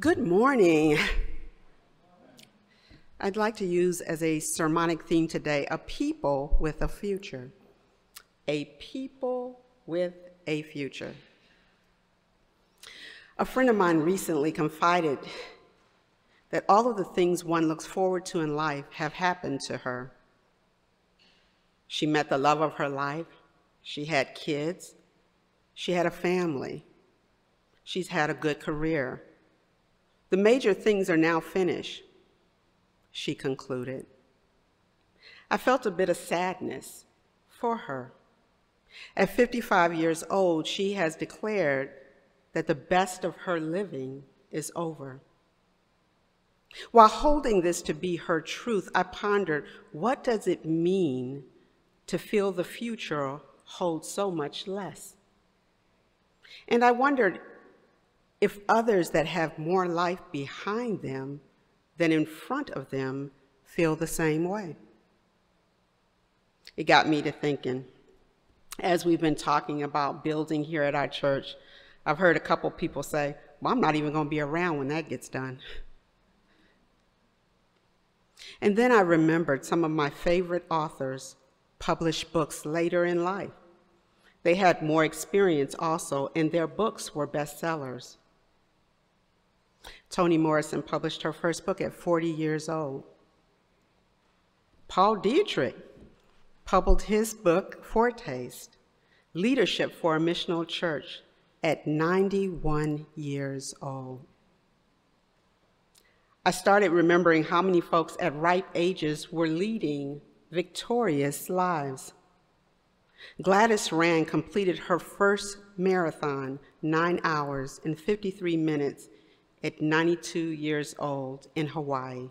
Good morning. I'd like to use as a sermonic theme today a people with a future. A people with a future. A friend of mine recently confided that all of the things one looks forward to in life have happened to her. She met the love of her life, she had kids, she had a family, she's had a good career. The major things are now finished, she concluded. I felt a bit of sadness for her. At 55 years old, she has declared that the best of her living is over. While holding this to be her truth, I pondered what does it mean to feel the future holds so much less? And I wondered if others that have more life behind them than in front of them feel the same way. It got me to thinking. As we've been talking about building here at our church, I've heard a couple people say, Well, I'm not even going to be around when that gets done. And then I remembered some of my favorite authors published books later in life. They had more experience also, and their books were bestsellers. Toni Morrison published her first book at 40 years old. Paul Dietrich published his book, Foretaste, Leadership for a Missional Church, at 91 years old. I started remembering how many folks at ripe ages were leading victorious lives. Gladys Rand completed her first marathon, nine hours and 53 minutes, at 92 years old in Hawaii.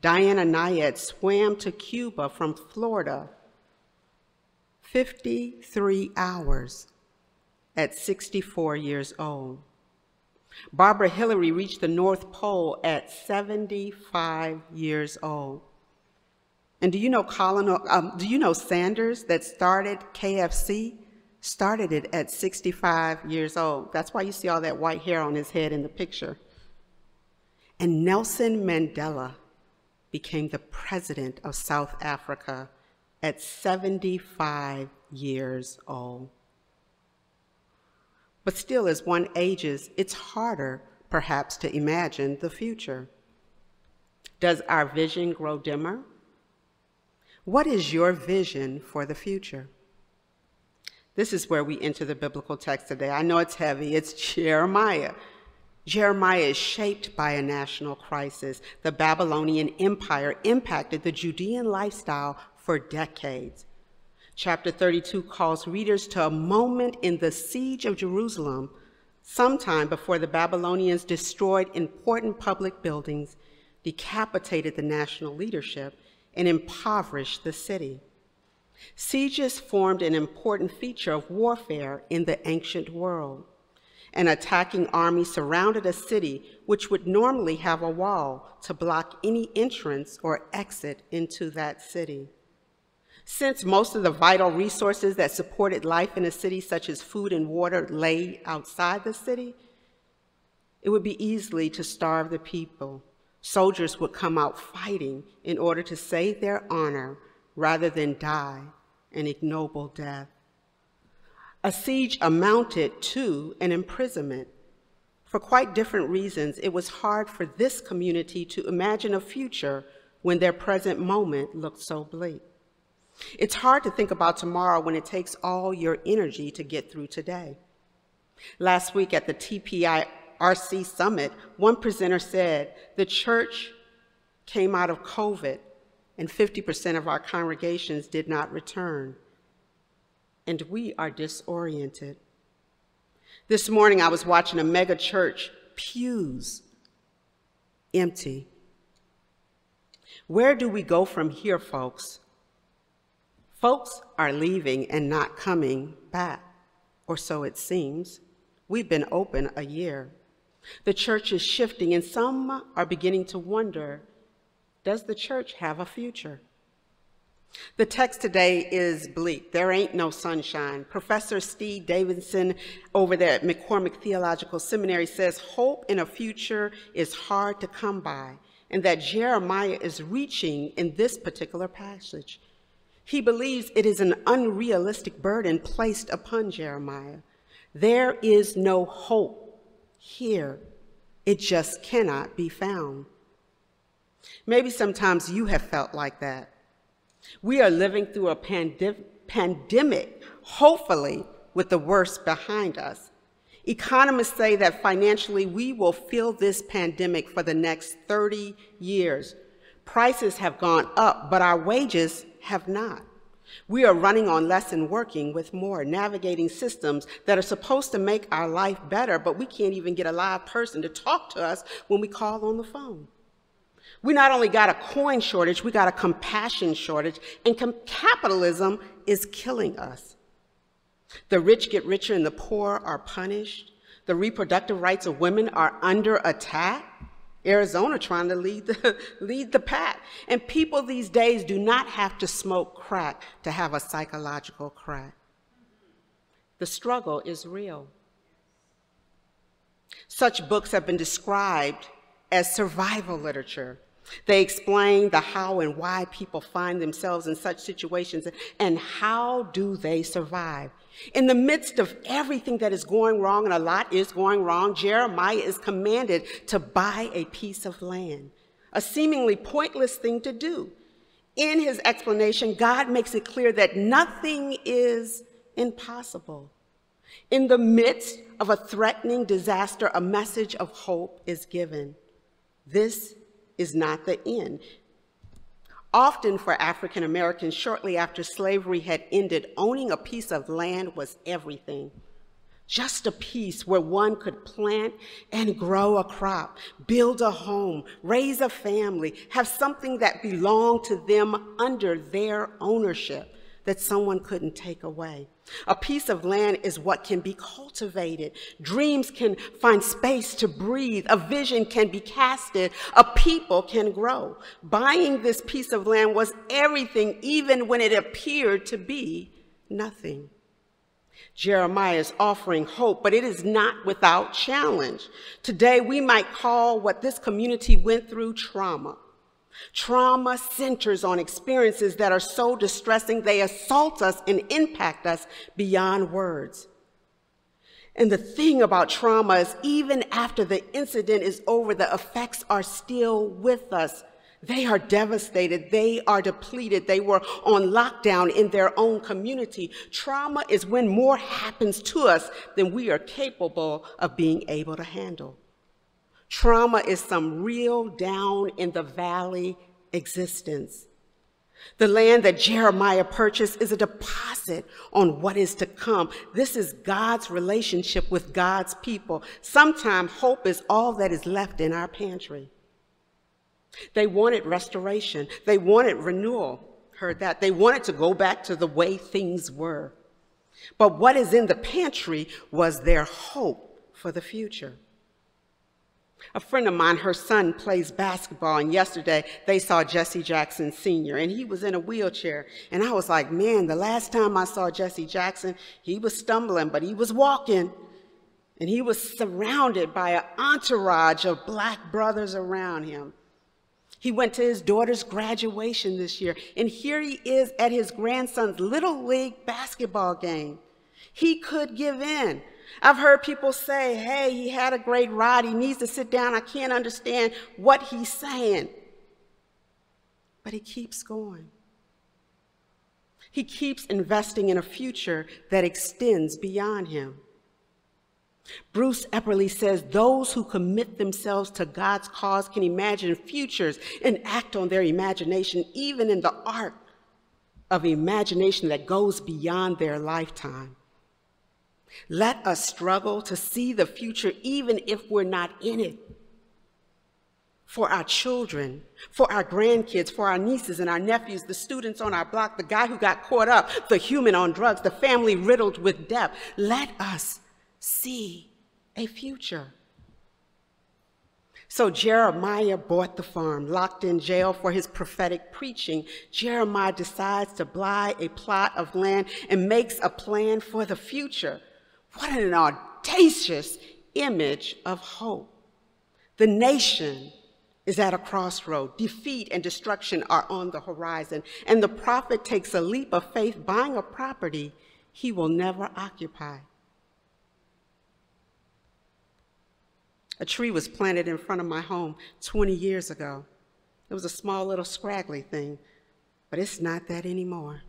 Diana Nyad swam to Cuba from Florida 53 hours at 64 years old. Barbara Hillary reached the North Pole at 75 years old. And do you know Colin, um, do you know Sanders that started KFC started it at 65 years old. That's why you see all that white hair on his head in the picture. And Nelson Mandela became the president of South Africa at 75 years old. But still, as one ages, it's harder, perhaps, to imagine the future. Does our vision grow dimmer? What is your vision for the future? This is where we enter the biblical text today. I know it's heavy, it's Jeremiah. Jeremiah is shaped by a national crisis. The Babylonian Empire impacted the Judean lifestyle for decades. Chapter 32 calls readers to a moment in the siege of Jerusalem, sometime before the Babylonians destroyed important public buildings, decapitated the national leadership, and impoverished the city. Sieges formed an important feature of warfare in the ancient world. An attacking army surrounded a city which would normally have a wall to block any entrance or exit into that city. Since most of the vital resources that supported life in a city, such as food and water, lay outside the city, it would be easily to starve the people. Soldiers would come out fighting in order to save their honor rather than die an ignoble death. A siege amounted to an imprisonment. For quite different reasons, it was hard for this community to imagine a future when their present moment looked so bleak. It's hard to think about tomorrow when it takes all your energy to get through today. Last week at the TPIRC summit, one presenter said the church came out of COVID and 50% of our congregations did not return. And we are disoriented. This morning I was watching a mega church, pews empty. Where do we go from here, folks? Folks are leaving and not coming back, or so it seems. We've been open a year. The church is shifting, and some are beginning to wonder does the church have a future? The text today is bleak. There ain't no sunshine. Professor Steed Davidson over there at McCormick Theological Seminary says hope in a future is hard to come by, and that Jeremiah is reaching in this particular passage. He believes it is an unrealistic burden placed upon Jeremiah. There is no hope here, it just cannot be found. Maybe sometimes you have felt like that. We are living through a pandi pandemic, hopefully with the worst behind us. Economists say that financially we will feel this pandemic for the next 30 years. Prices have gone up, but our wages have not. We are running on less and working with more, navigating systems that are supposed to make our life better, but we can't even get a live person to talk to us when we call on the phone. We not only got a coin shortage, we got a compassion shortage, and com capitalism is killing us. The rich get richer and the poor are punished. The reproductive rights of women are under attack. Arizona trying to lead the, lead the pack. And people these days do not have to smoke crack to have a psychological crack. The struggle is real. Such books have been described as survival literature. They explain the how and why people find themselves in such situations and how do they survive. In the midst of everything that is going wrong, and a lot is going wrong, Jeremiah is commanded to buy a piece of land, a seemingly pointless thing to do. In his explanation, God makes it clear that nothing is impossible. In the midst of a threatening disaster, a message of hope is given. This is not the end. Often for African Americans, shortly after slavery had ended, owning a piece of land was everything. Just a piece where one could plant and grow a crop, build a home, raise a family, have something that belonged to them under their ownership that someone couldn't take away. A piece of land is what can be cultivated. Dreams can find space to breathe. A vision can be casted. A people can grow. Buying this piece of land was everything, even when it appeared to be nothing. Jeremiah is offering hope, but it is not without challenge. Today, we might call what this community went through trauma. Trauma centers on experiences that are so distressing they assault us and impact us beyond words. And the thing about trauma is, even after the incident is over, the effects are still with us. They are devastated. They are depleted. They were on lockdown in their own community. Trauma is when more happens to us than we are capable of being able to handle. Trauma is some real down in the valley existence. The land that Jeremiah purchased is a deposit on what is to come. This is God's relationship with God's people. Sometimes hope is all that is left in our pantry. They wanted restoration. They wanted renewal. Heard that. They wanted to go back to the way things were. But what is in the pantry was their hope for the future. A friend of mine, her son plays basketball, and yesterday they saw Jesse Jackson Sr., and he was in a wheelchair. And I was like, man, the last time I saw Jesse Jackson, he was stumbling, but he was walking. And he was surrounded by an entourage of black brothers around him. He went to his daughter's graduation this year, and here he is at his grandson's little league basketball game. He could give in. I've heard people say, hey, he had a great ride. He needs to sit down. I can't understand what he's saying. But he keeps going. He keeps investing in a future that extends beyond him. Bruce Epperly says those who commit themselves to God's cause can imagine futures and act on their imagination, even in the art of imagination that goes beyond their lifetime. Let us struggle to see the future even if we're not in it. For our children, for our grandkids, for our nieces and our nephews, the students on our block, the guy who got caught up, the human on drugs, the family riddled with debt. Let us see a future. So Jeremiah bought the farm, locked in jail for his prophetic preaching. Jeremiah decides to buy a plot of land and makes a plan for the future. What an audacious image of hope. The nation is at a crossroad. Defeat and destruction are on the horizon. And the prophet takes a leap of faith, buying a property he will never occupy. A tree was planted in front of my home 20 years ago. It was a small little scraggly thing, but it's not that anymore.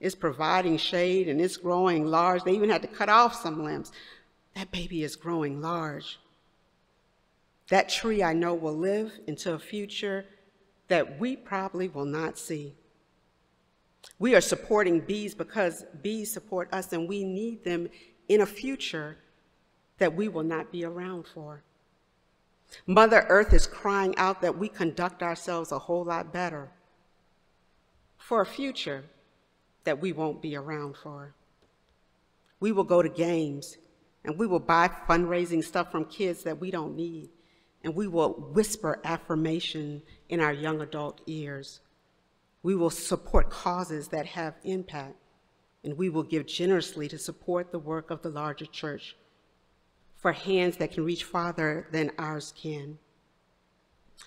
It's providing shade and it's growing large. They even had to cut off some limbs. That baby is growing large. That tree I know will live into a future that we probably will not see. We are supporting bees because bees support us and we need them in a future that we will not be around for. Mother Earth is crying out that we conduct ourselves a whole lot better for a future that we won't be around for. We will go to games and we will buy fundraising stuff from kids that we don't need, and we will whisper affirmation in our young adult ears. We will support causes that have impact, and we will give generously to support the work of the larger church for hands that can reach farther than ours can.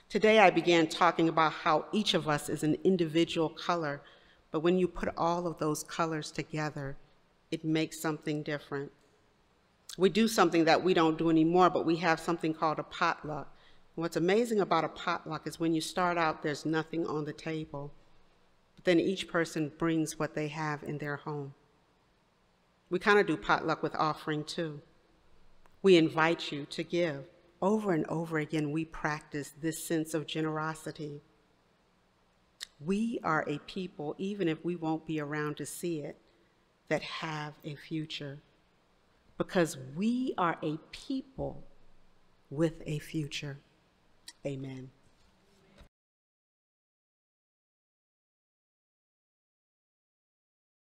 Today, I began talking about how each of us is an individual color, but when you put all of those colors together, it makes something different. We do something that we don't do anymore, but we have something called a potluck. what's amazing about a potluck is when you start out, there's nothing on the table. But then each person brings what they have in their home. We kind of do potluck with offering too. We invite you to give. Over and over again, we practice this sense of generosity. We are a people, even if we won't be around to see it, that have a future. Because we are a people with a future. Amen.